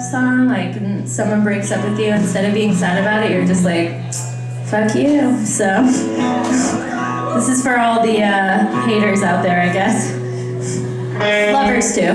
song, like someone breaks up with you, instead of being sad about it, you're just like, fuck you. So this is for all the uh, haters out there, I guess. Lovers too.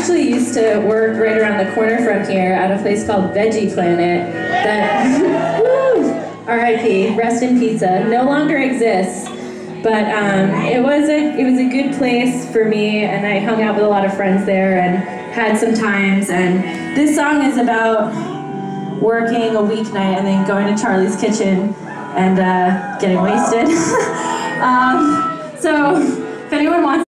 Actually used to work right around the corner from here at a place called Veggie Planet. That R.I.P. Rest in pizza. No longer exists. But um, it was a it was a good place for me, and I hung out with a lot of friends there and had some times. And this song is about working a weeknight and then going to Charlie's Kitchen and uh, getting wasted. um, so if anyone wants